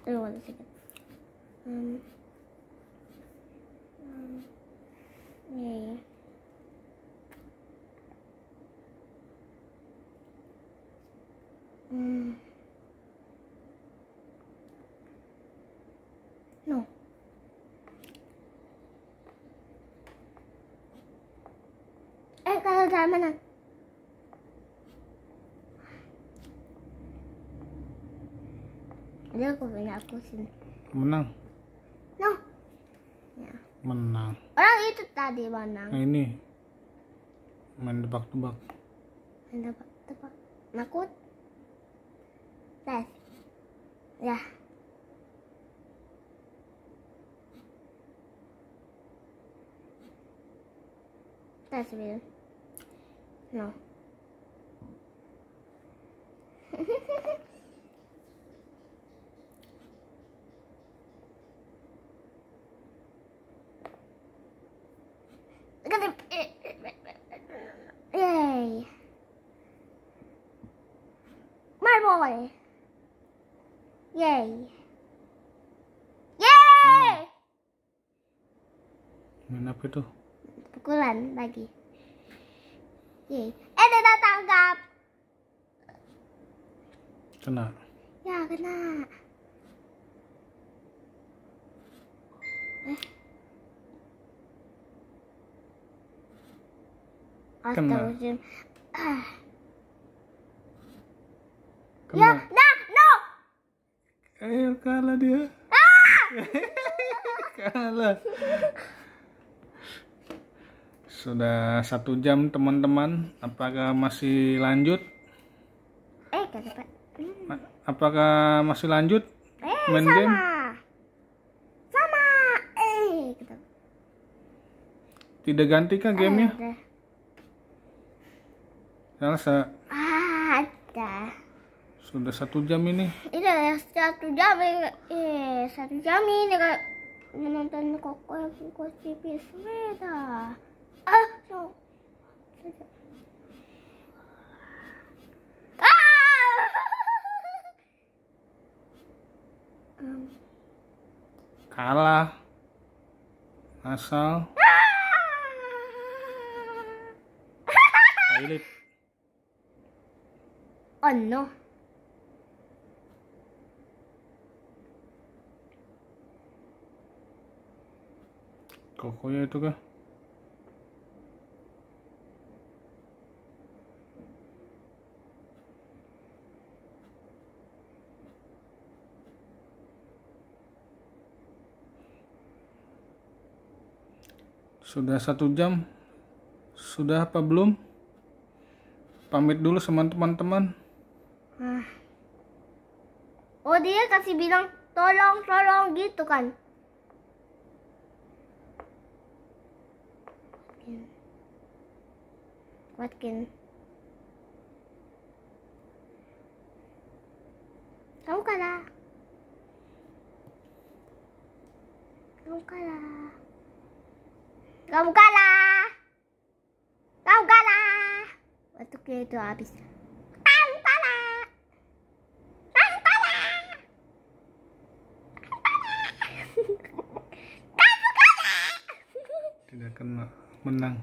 One second. Um, um, yay. Hmm. No. Eh, kalau saya menang. Ada aku punya aku sini. Menang. No. Ya. Menang. Orang itu tadi menang. Nah ini. Main tebak-tebak. Tebak, tebak. Nakut. Tes. Ya. Tes, Will. No. Yay. Marble. Yay. Yay! Main apa itu? Pukulan lagi. Yay. Eh, tidak tangkap. Kena. Ya, kena. Eh. Kena. Ah. Kena. Ya, nah, no. Ayo kalah dia. kalah. Sudah satu jam teman-teman. Apakah masih lanjut? Eh, kata. Hmm. Apakah masih lanjut Eh, main sama. game? Sama. Eh, kata. Tidak ganti kah gamenya? Ada. Salsa, Ah, ada. sudah satu jam ini. Ini ya satu jam ini. Eh, satu jam ini menonton koko yang kunci sepeda. Ah, no. Ah! Um, Kalah. Asal. Pilot. Oh no. Kokonya itu kah? Sudah satu jam? Sudah apa belum? Pamit dulu sama teman-teman. Ah. Oh dia kasih bilang tolong tolong gitu kan? Watkin. Kamu kalah. Kamu kalah. Kamu kalah. Kamu kalah. Waktu itu habis. Kamu kalah. Kamu kalah. Kamu kalah. Tidak kena menang.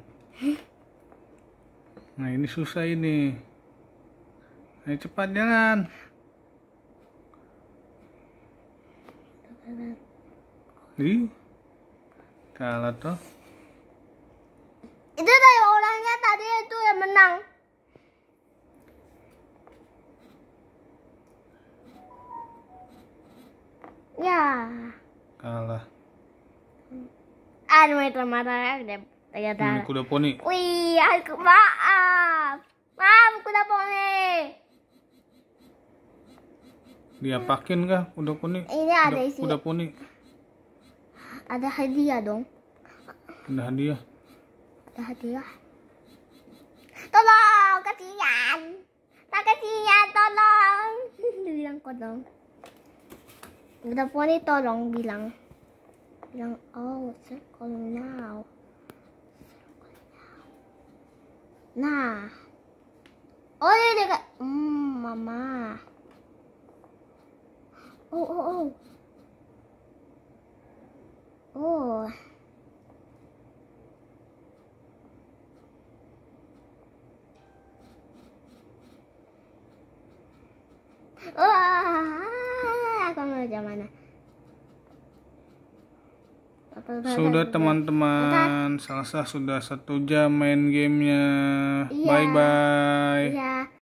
Nah ini susah ini. Ayo cepat jalan. Ih, kalah toh. Itu tadi orangnya tadi itu yang menang. Ya. Kalah. Marah udah tanya Ini darah. kuda poni. Wih, aku maaf. Maaf, kuda poni. Diapakin kah kuda poni? Ini ada Kuda, isi. kuda poni. Ada hadiah dong. Ada hadiah. Ada hadiah. Tolong, kasihan. Tak kasihan, tolong. bilang ko dong. Kuda poni tolong bilang. Bilang, oh, circle now. Nah. Oh, dia dekat. Hmm, mama. Oh, oh, oh. Oh. Wah, aku mau macam mana? Sudah teman-teman, Salsa sudah satu jam main gamenya. Iya. Bye bye. Iya.